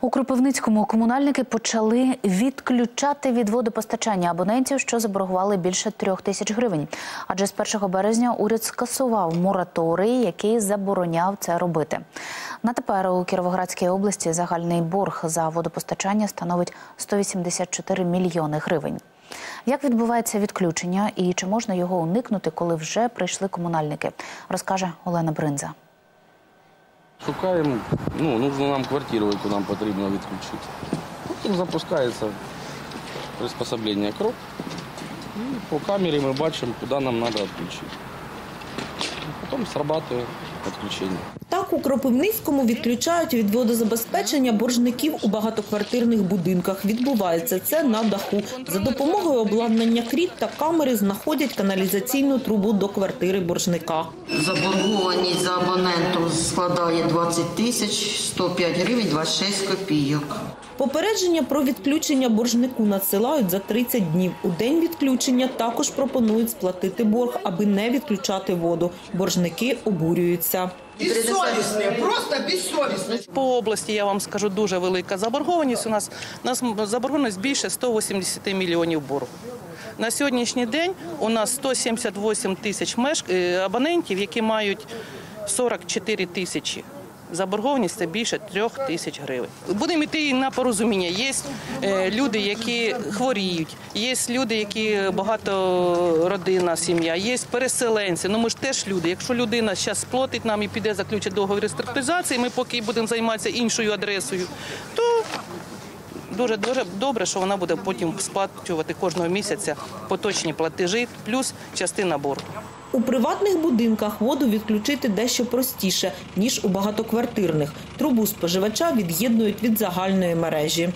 У Кропивницькому комунальники почали відключати від водопостачання абонентів, що заборгували більше трьох тисяч гривень. Адже з 1 березня уряд скасував мораторій, який забороняв це робити. На тепер у Кіровоградській області загальний борг за водопостачання становить 184 мільйони гривень. Як відбувається відключення і чи можна його уникнути, коли вже прийшли комунальники, розкаже Олена Бринза. Шукаємо, ну, нужно нам квартиру, яку нам потрібно відключити. Потім запускається приспособлення крок. І по камері ми бачимо, куди нам треба відключити. Потім срабатує відключення. Так у Кропивницькому відключають від водозабезпечення боржників у багатоквартирних будинках. Відбувається це на даху. За допомогою обладнання кріт та камери знаходять каналізаційну трубу до квартири боржника. Заборгованість за абонентом складає 20 тисяч 105 гривень 26 копійок. Попередження про відключення боржнику надсилають за 30 днів. У день відключення також пропонують сплатити борг, аби не відключати воду. Боржники обурюються. Безсовісне, просто безсовісне. По області я вам скажу дуже велика заборгованість. У нас у нас заборгованість більше 180 мільйонів борг. На сьогоднішній день у нас 178 тисяч мешк... е, абонентів, які мають 44 тисячі. Заборгованість це більше трьох тисяч гривень. Будемо йти на порозуміння. Є е, люди, які хворіють, є люди, які багато родина, сім'я, є переселенці. Ну ми ж теж люди. Якщо людина зараз сплотить нам і піде заключити договір реструктуризації, ми поки будемо займатися іншою адресою, то дуже дуже добре, що вона буде потім сплачувати кожного місяця поточні платежі, плюс частина боргу. У приватних будинках воду відключити дещо простіше, ніж у багатоквартирних. Трубу споживача від'єднують від загальної мережі.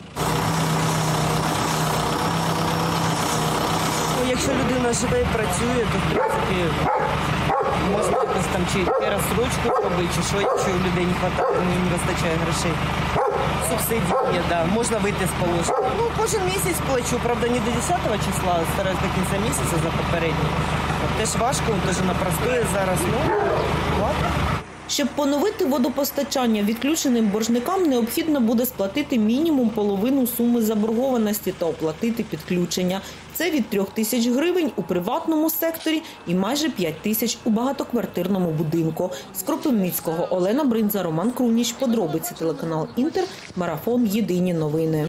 Ну, якщо людина живе і працює, то в принципі можна якось там чи пересрочку робити, чи що, якщо у людей не вистачає, не вистачає грошей. Субсидії да. можна вийти з положення. Ну, кожен місяць плачу, правда, не до 10 числа, а стараюсь до кінця місяця за попередній. Теж важко, теж на зараз, ну, ладно. Щоб поновити водопостачання відключеним боржникам, необхідно буде сплатити мінімум половину суми заборгованості та оплатити підключення. Це від 3 тисяч гривень у приватному секторі і майже 5 тисяч у багатоквартирному будинку. З Кропивницького Олена Бринза, Роман Круніч. Подробиці телеканал Інтер. Марафон. Єдині новини.